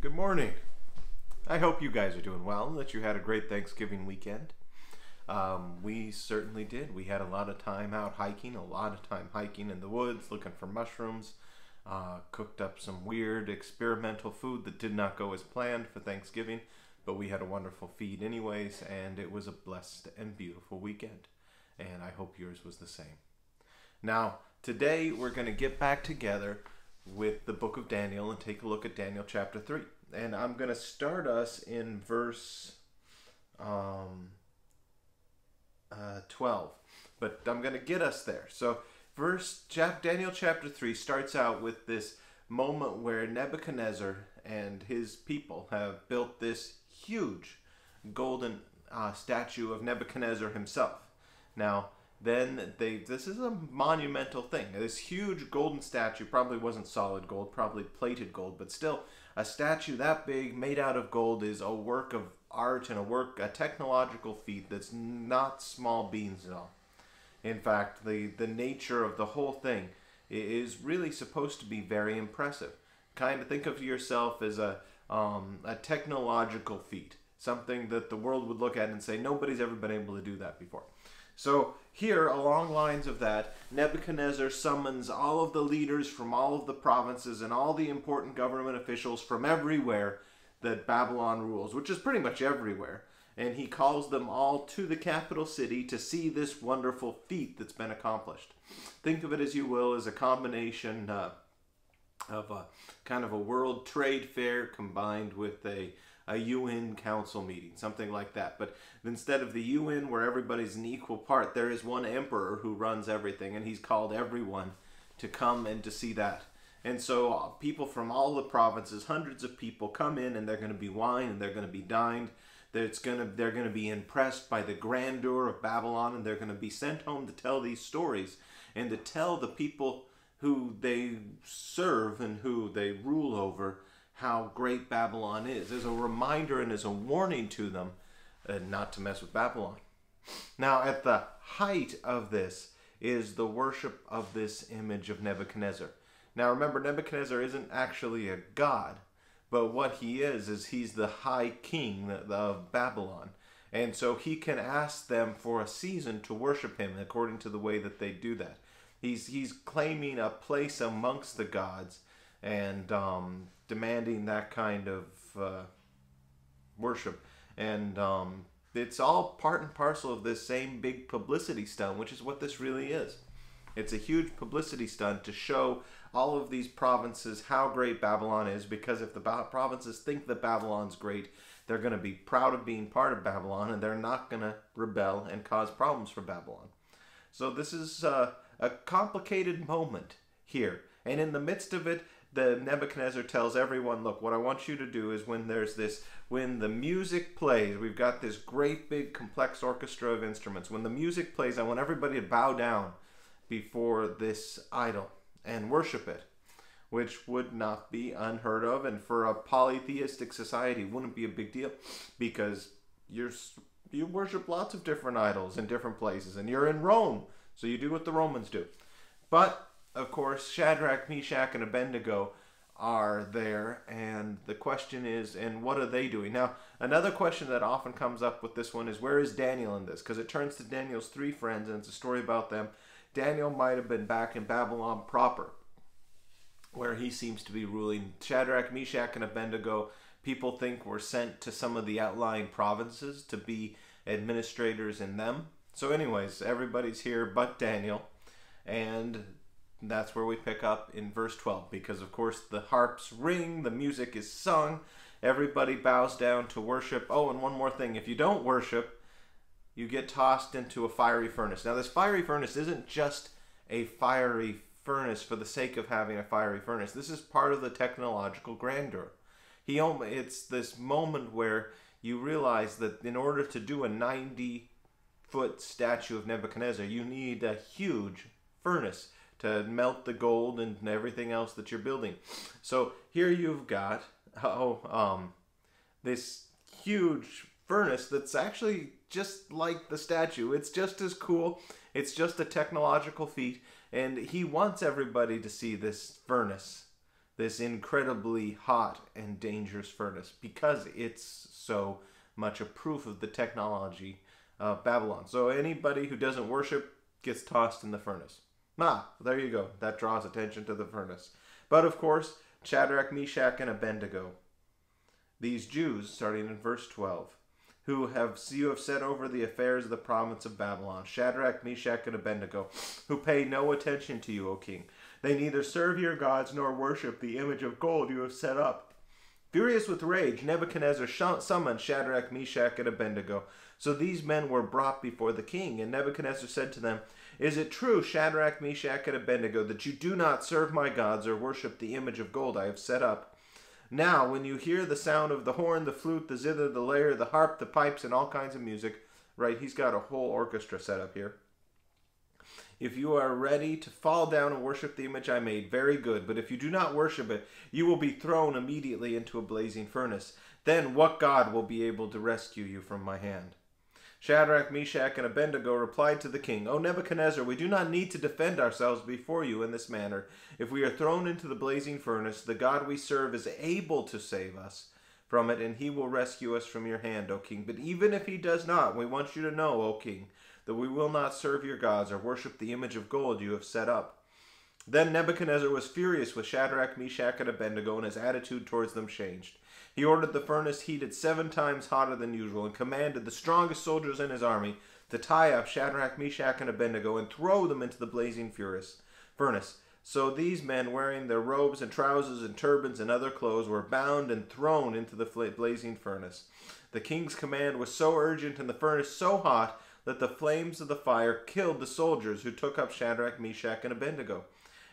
Good morning. I hope you guys are doing well and that you had a great Thanksgiving weekend. Um, we certainly did. We had a lot of time out hiking, a lot of time hiking in the woods, looking for mushrooms. Uh, cooked up some weird experimental food that did not go as planned for Thanksgiving, but we had a wonderful feed anyways, and it was a blessed and beautiful weekend. And I hope yours was the same. Now, today we're going to get back together with the book of Daniel and take a look at Daniel chapter 3. And I'm going to start us in verse um, uh, 12. But I'm going to get us there. So, verse Daniel chapter 3 starts out with this moment where Nebuchadnezzar and his people have built this huge golden uh, statue of Nebuchadnezzar himself. Now, then they this is a monumental thing. This huge golden statue probably wasn't solid gold, probably plated gold, but still a statue that big made out of gold is a work of art and a work a technological feat that's not small beans at all. In fact, the the nature of the whole thing is really supposed to be very impressive. Kind of think of yourself as a um, a technological feat, something that the world would look at and say nobody's ever been able to do that before. So here, along lines of that, Nebuchadnezzar summons all of the leaders from all of the provinces and all the important government officials from everywhere that Babylon rules, which is pretty much everywhere. And he calls them all to the capital city to see this wonderful feat that's been accomplished. Think of it as you will as a combination uh, of a kind of a world trade fair combined with a a UN council meeting, something like that. But instead of the UN where everybody's an equal part, there is one emperor who runs everything, and he's called everyone to come and to see that. And so uh, people from all the provinces, hundreds of people, come in and they're going to be wined and they're going to be dined. To, they're going to be impressed by the grandeur of Babylon and they're going to be sent home to tell these stories and to tell the people who they serve and who they rule over how great Babylon is, as a reminder and as a warning to them uh, not to mess with Babylon. Now, at the height of this is the worship of this image of Nebuchadnezzar. Now, remember, Nebuchadnezzar isn't actually a god, but what he is, is he's the high king of Babylon. And so he can ask them for a season to worship him according to the way that they do that. He's, he's claiming a place amongst the gods and um, demanding that kind of uh, worship. And um, it's all part and parcel of this same big publicity stunt, which is what this really is. It's a huge publicity stunt to show all of these provinces how great Babylon is, because if the provinces think that Babylon's great, they're going to be proud of being part of Babylon and they're not going to rebel and cause problems for Babylon. So, this is uh, a complicated moment here. And in the midst of it, the Nebuchadnezzar tells everyone, look, what I want you to do is when there's this, when the music plays, we've got this great big complex orchestra of instruments. When the music plays, I want everybody to bow down before this idol and worship it, which would not be unheard of, and for a polytheistic society wouldn't be a big deal because you're you worship lots of different idols in different places, and you're in Rome, so you do what the Romans do. But of course, Shadrach, Meshach, and Abednego are there, and the question is, and what are they doing? Now, another question that often comes up with this one is, where is Daniel in this? Because it turns to Daniel's three friends, and it's a story about them. Daniel might have been back in Babylon proper, where he seems to be ruling. Shadrach, Meshach, and Abednego, people think were sent to some of the outlying provinces to be administrators in them. So, anyways, everybody's here but Daniel, and that's where we pick up in verse 12 because, of course, the harps ring, the music is sung, everybody bows down to worship. Oh, and one more thing if you don't worship, you get tossed into a fiery furnace. Now, this fiery furnace isn't just a fiery furnace for the sake of having a fiery furnace, this is part of the technological grandeur. He it's this moment where you realize that in order to do a 90 foot statue of Nebuchadnezzar, you need a huge furnace to melt the gold and everything else that you're building. So here you've got oh um, this huge furnace that's actually just like the statue. It's just as cool. It's just a technological feat, and he wants everybody to see this furnace, this incredibly hot and dangerous furnace because it's so much a proof of the technology of Babylon. So anybody who doesn't worship gets tossed in the furnace. Ah, there you go. That draws attention to the furnace. But of course, Shadrach, Meshach, and Abednego, these Jews, starting in verse 12, who have you have set over the affairs of the province of Babylon, Shadrach, Meshach, and Abednego, who pay no attention to you, O king. They neither serve your gods nor worship the image of gold you have set up. Furious with rage, Nebuchadnezzar summoned Shadrach, Meshach, and Abednego. So these men were brought before the king, and Nebuchadnezzar said to them, Is it true, Shadrach, Meshach, and Abednego, that you do not serve my gods or worship the image of gold I have set up? Now, when you hear the sound of the horn, the flute, the zither, the lyre, the harp, the pipes, and all kinds of music, right? He's got a whole orchestra set up here. If you are ready to fall down and worship the image I made, very good. But if you do not worship it, you will be thrown immediately into a blazing furnace. Then what God will be able to rescue you from my hand? Shadrach, Meshach, and Abednego replied to the king, O Nebuchadnezzar, we do not need to defend ourselves before you in this manner. If we are thrown into the blazing furnace, the God we serve is able to save us from it, and he will rescue us from your hand, O king. But even if he does not, we want you to know, O king, that we will not serve your gods or worship the image of gold you have set up. Then Nebuchadnezzar was furious with Shadrach, Meshach, and Abednego, and his attitude towards them changed. He ordered the furnace heated seven times hotter than usual and commanded the strongest soldiers in his army to tie up Shadrach, Meshach, and Abednego and throw them into the blazing furnace. So these men, wearing their robes and trousers and turbans and other clothes, were bound and thrown into the blazing furnace. The king's command was so urgent and the furnace so hot that the flames of the fire killed the soldiers who took up Shadrach, Meshach, and Abednego.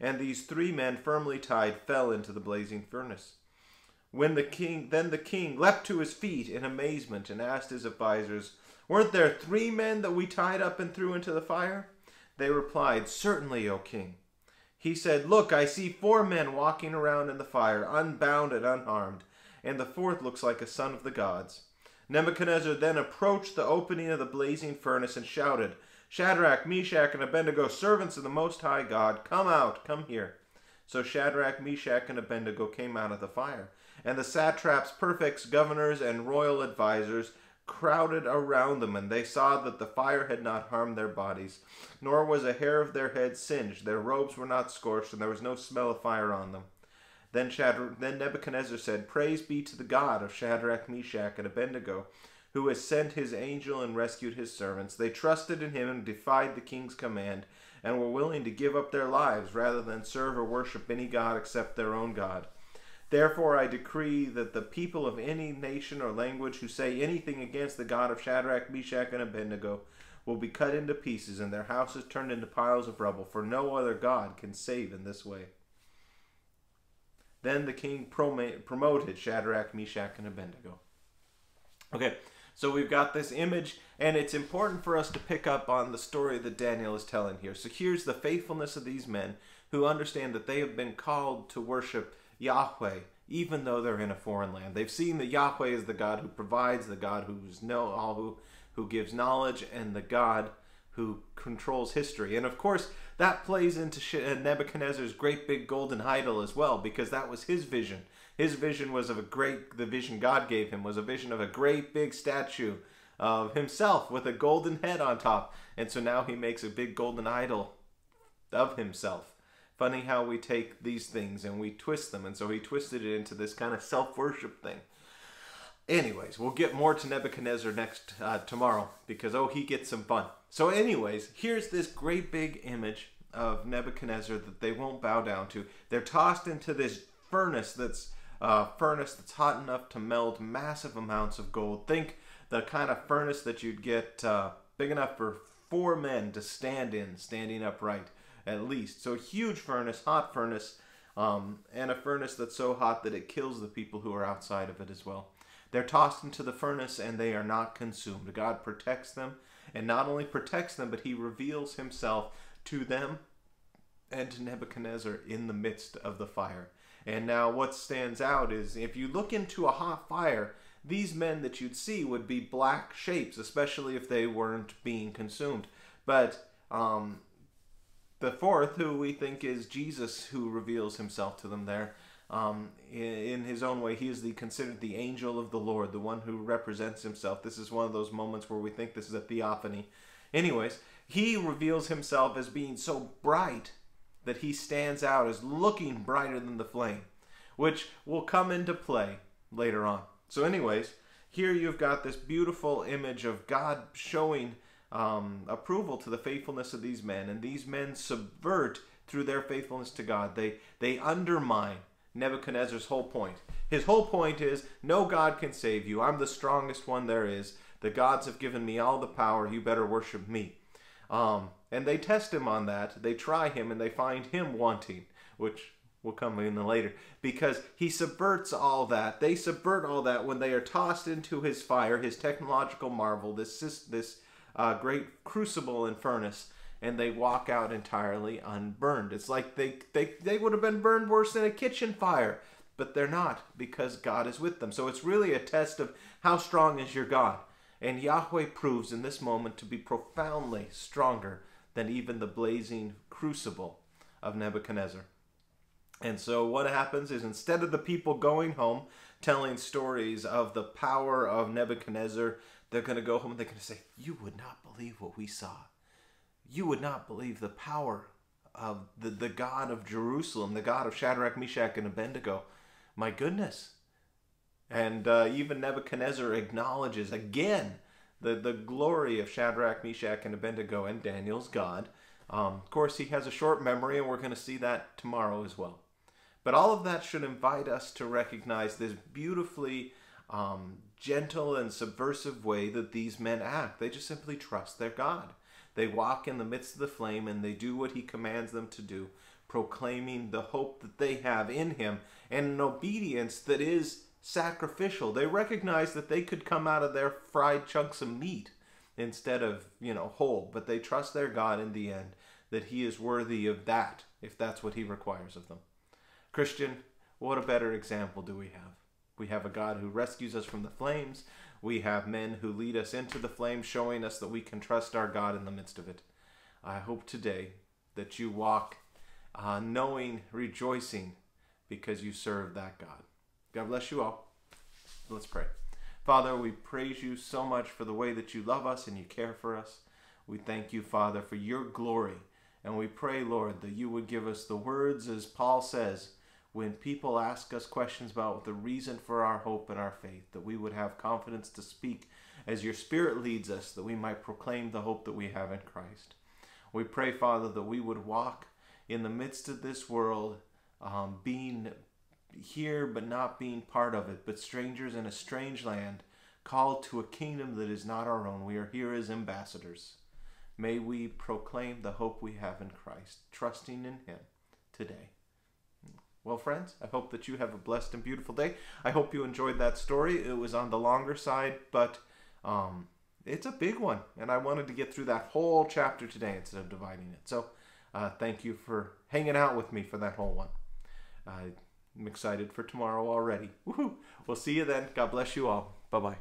And these three men, firmly tied, fell into the blazing furnace. When the king, then the king leapt to his feet in amazement and asked his advisers, Weren't there three men that we tied up and threw into the fire? They replied, Certainly, O king. He said, Look, I see four men walking around in the fire, unbound and unharmed, and the fourth looks like a son of the gods. Nebuchadnezzar then approached the opening of the blazing furnace and shouted, Shadrach, Meshach, and Abednego, servants of the Most High God, come out, come here. So Shadrach, Meshach, and Abednego came out of the fire and the satraps, prefects, governors, and royal advisers crowded around them, and they saw that the fire had not harmed their bodies, nor was a hair of their heads singed. Their robes were not scorched, and there was no smell of fire on them. Then, then Nebuchadnezzar said, Praise be to the God of Shadrach, Meshach, and Abednego, who has sent his angel and rescued his servants. They trusted in him and defied the king's command, and were willing to give up their lives rather than serve or worship any god except their own God. Therefore, I decree that the people of any nation or language who say anything against the God of Shadrach, Meshach, and Abednego will be cut into pieces and their houses turned into piles of rubble, for no other God can save in this way. Then the king promoted Shadrach, Meshach, and Abednego. Okay, so we've got this image, and it's important for us to pick up on the story that Daniel is telling here. So here's the faithfulness of these men who understand that they have been called to worship Yahweh, even though they're in a foreign land. They've seen that Yahweh is the God who provides, the God who's know all who who gives knowledge, and the God who controls history. And of course, that plays into uh, Nebuchadnezzar's great big golden idol as well, because that was his vision. His vision was of a great, the vision God gave him was a vision of a great big statue of himself with a golden head on top. And so now he makes a big golden idol of himself funny how we take these things and we twist them. And so he twisted it into this kind of self worship thing. Anyways, we'll get more to Nebuchadnezzar next uh, tomorrow because oh, he gets some fun. So, anyways, here's this great big image of Nebuchadnezzar that they won't bow down to. They're tossed into this furnace that's uh, furnace that's hot enough to melt massive amounts of gold. Think the kind of furnace that you'd get uh, big enough for four men to stand in, standing upright at least. So huge furnace, hot furnace, um, and a furnace that's so hot that it kills the people who are outside of it as well. They're tossed into the furnace and they are not consumed. God protects them, and not only protects them, but He reveals Himself to them and to Nebuchadnezzar in the midst of the fire. And now, what stands out is if you look into a hot fire, these men that you'd see would be black shapes, especially if they weren't being consumed. But um, the fourth, who we think is Jesus, who reveals himself to them there. Um, in, his own way, he is the considered the angel of the Lord, the one who represents himself. This is one of those moments where we think this is a theophany. Anyways, he reveals himself as being so bright that he stands out as looking brighter than the flame, which will come into play later on. So, anyways, here you've got this beautiful image of God showing um, approval to the faithfulness of these men, and these men subvert through their faithfulness to God. They they undermine Nebuchadnezzar's whole point. His whole point is no God can save you. I'm the strongest one there is. The gods have given me all the power. You better worship me. Um, and they test him on that. They try him and they find him wanting, which will come in the later, because he subverts all that. They subvert all that when they are tossed into his fire, his technological marvel, this this uh, great crucible and furnace, and they walk out entirely unburned. It's like they, they, they would have been burned worse than a kitchen fire, but they're not because God is with them. So it's really a test of how strong is your God. And Yahweh proves in this moment to be profoundly stronger than even the blazing crucible of Nebuchadnezzar. And so what happens is instead of the people going home telling stories of the power of Nebuchadnezzar, they're going to go home and they're going to say, You would not believe what we saw you would not believe the power of the, the God of Jerusalem, the God of Shadrach, Meshach, and Abednego. My goodness. And uh, even Nebuchadnezzar acknowledges again the, the glory of Shadrach, Meshach, and Abednego and Daniel's God. Um, of course, he has a short memory, and we're going to see that tomorrow as well. But all of that should invite us to recognize this beautifully um, gentle and subversive way that these men act. They just simply trust their God. They walk in the midst of the flame and they do what he commands them to do, proclaiming the hope that they have in him and an obedience that is sacrificial. They recognize that they could come out of their fried chunks of meat instead of, you know, whole, but they trust their God in the end that he is worthy of that if that's what he requires of them. Christian, what a better example do we have? We have a God who rescues us from the flames. We have men who lead us into the flames, showing us that we can trust our God in the midst of it. I hope today that you walk uh, knowing, rejoicing, because you serve that God. God bless you all. Let's pray. Father, we praise you so much for the way that you love us and you care for us. We thank you, Father, for your glory. And we pray, Lord, that you would give us the words, as Paul says, when people ask us questions about the reason for our hope and our faith, that we would have confidence to speak as your Spirit leads us, that we might proclaim the hope that we have in Christ. We pray, Father, that we would walk in the midst of this world, um, being here but not being part of it, but strangers in a strange land, called to a kingdom that is not our own. We are here as ambassadors. May we proclaim the hope we have in Christ, trusting in Him today. Well, friends, I hope that you have a blessed and beautiful day. I hope you enjoyed that story. It was on the longer side, but um, it's a big one, and I wanted to get through that whole chapter today instead of dividing it. So, uh, thank you for hanging out with me for that whole one. I'm excited for tomorrow already. Woohoo! We'll see you then. God bless you all. Bye bye.